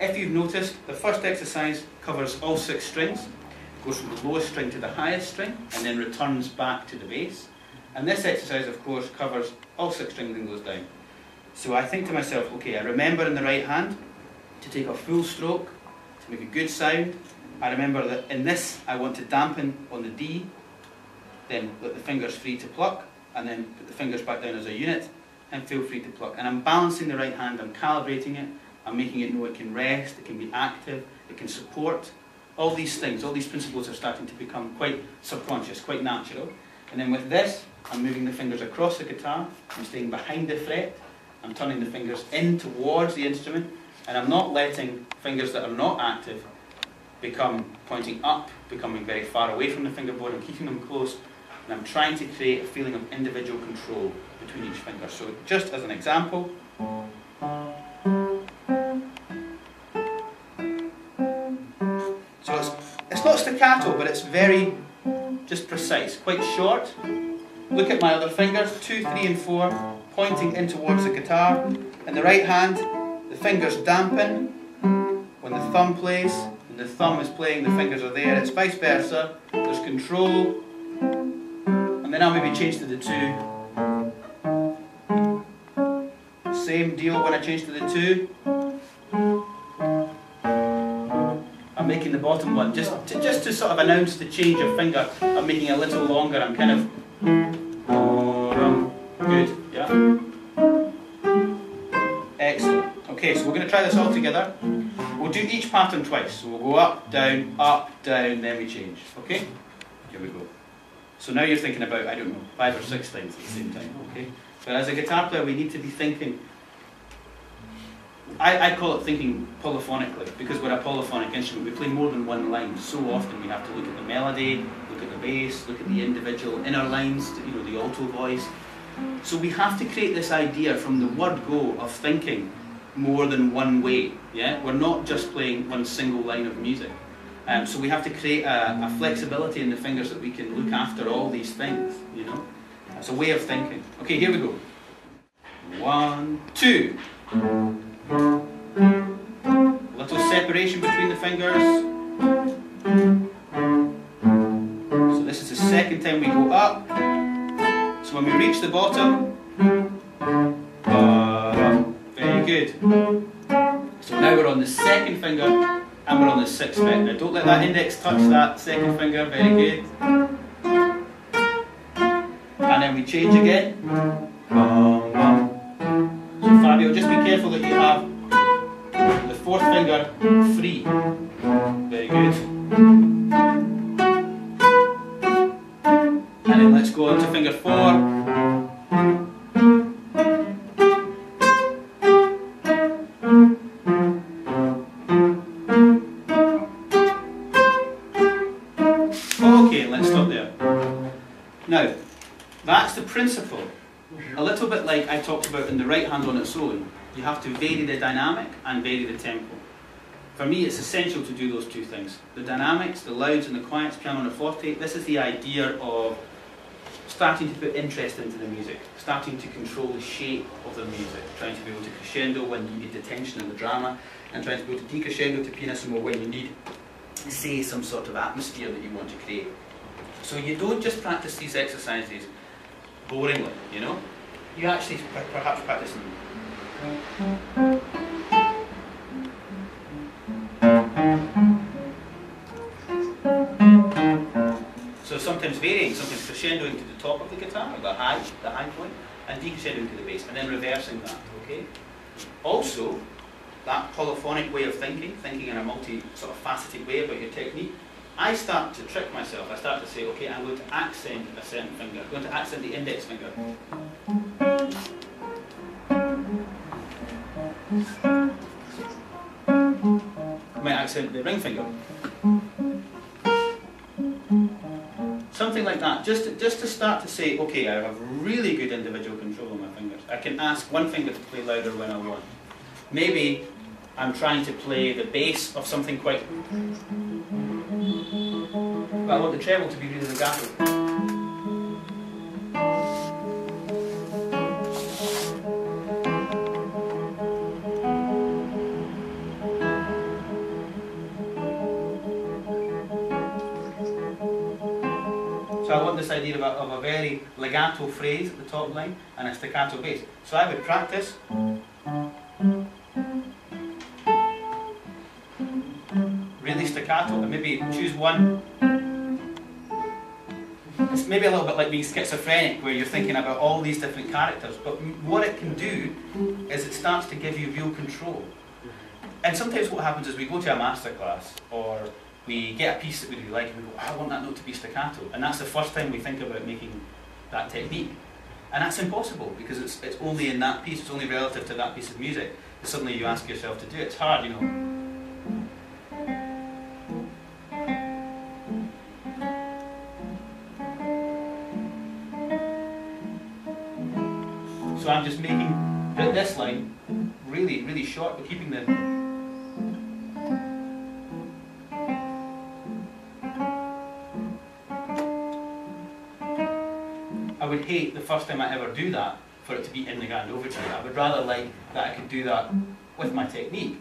if you've noticed, the first exercise covers all six strings, goes from the lowest string to the highest string, and then returns back to the bass. And this exercise, of course, covers all six strings and goes down. So I think to myself, okay, I remember in the right hand to take a full stroke, to make a good sound. I remember that in this, I want to dampen on the D, then let the fingers free to pluck, and then put the fingers back down as a unit, and feel free to pluck. And I'm balancing the right hand, I'm calibrating it, I'm making it know it can rest, it can be active, it can support. All these things, all these principles are starting to become quite subconscious, quite natural. And then with this, I'm moving the fingers across the guitar, I'm staying behind the fret, I'm turning the fingers in towards the instrument, and I'm not letting fingers that are not active become pointing up, becoming very far away from the fingerboard, I'm keeping them close, and I'm trying to create a feeling of individual control between each finger. So just as an example, staccato, but it's very just precise, quite short. Look at my other fingers, two, three, and four, pointing in towards the guitar. In the right hand, the fingers dampen when the thumb plays. When the thumb is playing, the fingers are there. It's vice versa. There's control. And then I'll maybe change to the two. Same deal when I change to the two. I'm making the bottom one just to, just to sort of announce the change of finger. I'm making it a little longer. I'm kind of um, good. Yeah. Excellent. Okay, so we're going to try this all together. We'll do each pattern twice. So we'll go up, down, up, down, then we change. Okay? Here we go. So now you're thinking about, I don't know, five or six things at the same time. Okay? But as a guitar player, we need to be thinking I, I call it thinking polyphonically because we're a polyphonic instrument. We play more than one line. So often we have to look at the melody, look at the bass, look at the individual inner lines, you know, the alto voice. So we have to create this idea from the word go of thinking more than one way. Yeah, we're not just playing one single line of music. Um, so we have to create a, a flexibility in the fingers that we can look after all these things. You know, it's a way of thinking. Okay, here we go. One, two. Little separation between the fingers. So this is the second time we go up. So when we reach the bottom, very good. So now we're on the second finger and we're on the sixth finger. Now don't let that index touch that second finger, very good. And then we change again. You have the fourth finger free. Very good. And then let's go on to finger four. Okay, let's stop there. Now, that's the principle a little bit like I talked about in the right hand on its own, you have to vary the dynamic and vary the tempo. For me, it's essential to do those two things. The dynamics, the louds and the quiets, piano and forte, this is the idea of starting to put interest into the music, starting to control the shape of the music, trying to be able to crescendo when you need the tension and the drama, and trying to be able to decrescendo to pianissimo when you need, say, some sort of atmosphere that you want to create. So you don't just practice these exercises boringly, you know? You actually perhaps practice. So sometimes varying, sometimes crescendoing to the top of the guitar, the high, the high point, and decrescendoing to the bass, and then reversing that, okay? Also, that polyphonic way of thinking, thinking in a multi sort of faceted way about your technique, I start to trick myself. I start to say, okay, I'm going to accent a certain finger. I'm going to accent the index finger. Might accent the ring finger. Something like that, just to, just to start to say, okay, I have really good individual control of my fingers. I can ask one finger to play louder when I want. Maybe I'm trying to play the bass of something quite but I want the treble to be really legato. This idea of a, of a very legato phrase at the top line and a staccato bass. So I would practice. Really staccato and maybe choose one. It's maybe a little bit like being schizophrenic where you're thinking about all these different characters, but what it can do is it starts to give you real control. And sometimes what happens is we go to a masterclass or we get a piece that we really like and we go, I want that note to be staccato. And that's the first time we think about making that technique. And that's impossible because it's, it's only in that piece, it's only relative to that piece of music. Suddenly you ask yourself to do it. It's hard, you know. So I'm just making this line really, really short, but keeping the hate the first time I ever do that for it to be in the Grand Overture. I would rather like that I could do that with my technique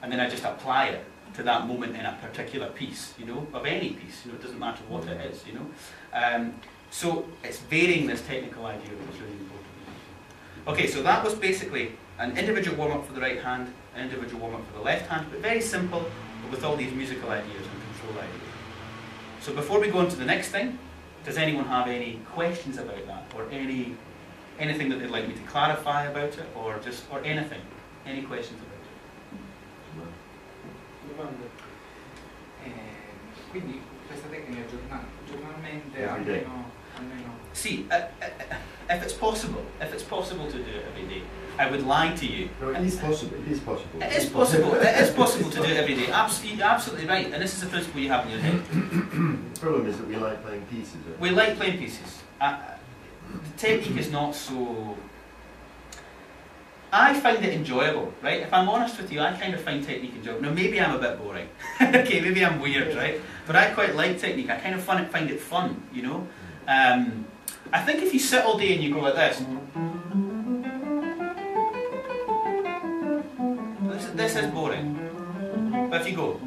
and then I just apply it to that moment in a particular piece, you know, of any piece, you know, it doesn't matter what it is, you know. Um, so it's varying this technical idea which is really important. Okay, so that was basically an individual warm-up for the right hand, an individual warm-up for the left hand, but very simple, but with all these musical ideas and control ideas. So before we go on to the next thing, does anyone have any questions about that, or any anything that they'd like me to clarify about it, or just or anything? Any questions about it? Domanda. Eh, quindi questa tecnica giornal- giornalmente almeno, almeno See, uh, uh, if it's possible, if it's possible to do it every day, I would lie to you. No, it is possible. It is possible. It is possible. it is possible to do it every day. Absolutely, absolutely right. And this is a principle you have in your head. The problem is that we like playing pieces. don't We like playing pieces. Uh, the technique is not so. I find it enjoyable, right? If I'm honest with you, I kind of find technique enjoyable. Now, maybe I'm a bit boring. okay, maybe I'm weird, right? But I quite like technique. I kind of find it fun, you know? Um, I think if you sit all day and you go like this, this, is boring. But if you go,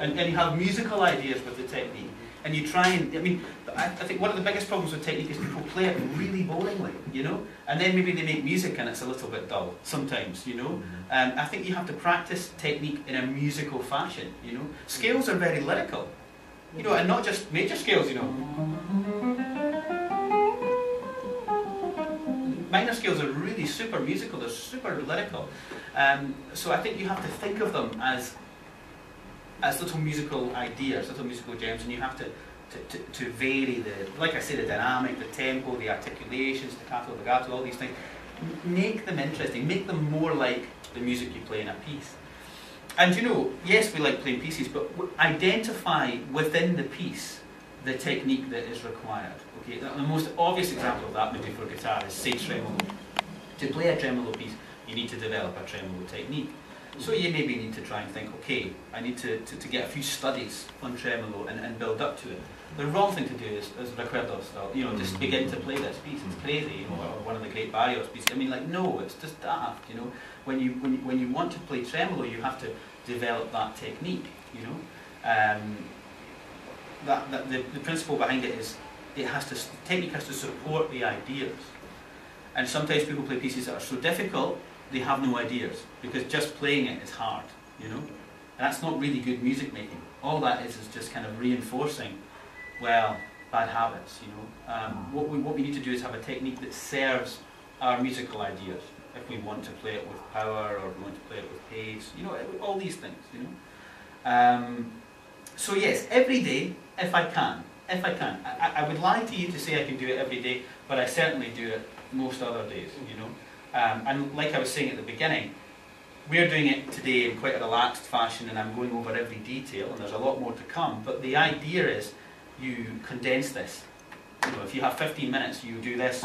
and, and you have musical ideas with the technique, and you try and, I mean, I, I think one of the biggest problems with technique is people play it really boringly, you know, and then maybe they make music and it's a little bit dull sometimes, you know. Um, I think you have to practice technique in a musical fashion, you know. Scales are very lyrical, you know, and not just major scales, you know. Minor scales are really super musical, they're super lyrical. Um, so I think you have to think of them as as little musical ideas, little musical gems, and you have to, to, to, to vary the, like I say, the dynamic, the tempo, the articulation, staccato, legato, all these things. Make them interesting, make them more like the music you play in a piece. And you know, yes, we like playing pieces, but identify within the piece the technique that is required. Okay, the most obvious example of that, maybe for guitar, is say tremolo. To play a tremolo piece, you need to develop a tremolo technique. So you maybe need to try and think, okay, I need to, to, to get a few studies on tremolo and, and build up to it. The wrong thing to do is, is recuerdo style, you know, just begin to play this piece. It's crazy, you know, or one of the great Barrios pieces. I mean, like, no, it's just daft, you know. When you, when you, when you want to play tremolo, you have to develop that technique, you know. Um, that, that the, the principle behind it is it has to, the technique has to support the ideas. And sometimes people play pieces that are so difficult they have no ideas because just playing it is hard, you know. That's not really good music making. All that is is just kind of reinforcing, well, bad habits, you know. Um, what we what we need to do is have a technique that serves our musical ideas. If we want to play it with power or we want to play it with pace, you know, all these things, you know. Um, so yes, every day, if I can, if I can, I, I would lie to you to say I can do it every day, but I certainly do it most other days, you know. Um, and like I was saying at the beginning, we're doing it today in quite a relaxed fashion and I'm going over every detail and there's a lot more to come. But the idea is you condense this. You know, if you have 15 minutes, you do this.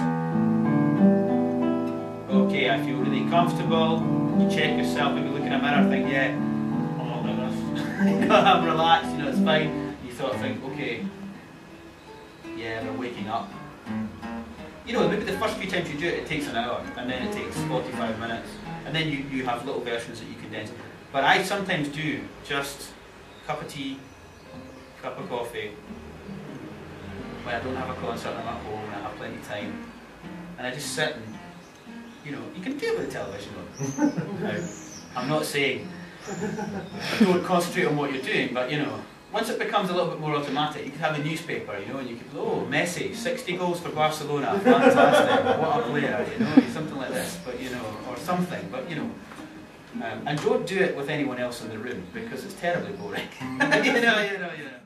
Okay, I feel really comfortable. You check yourself, maybe look in a mirror, think, yeah. I'm relaxed, you know, it's fine. You sort of think, okay, yeah, they're waking up you know, maybe the first few times you do it, it takes an hour, and then it takes 45 minutes, and then you, you have little versions that you condense. But I sometimes do just cup of tea, cup of coffee, when I don't have a concert, I'm at home and I have plenty of time, and I just sit and, you know, you can do it with the television on. I'm not saying don't concentrate on what you're doing, but you know, once it becomes a little bit more automatic, you could have a newspaper, you know, and you could, oh, Messi, 60 goals for Barcelona, fantastic, what a player, you know, something like this, but you know, or something, but you know. Um, and don't do it with anyone else in the room because it's terribly boring. you know, you know, you know.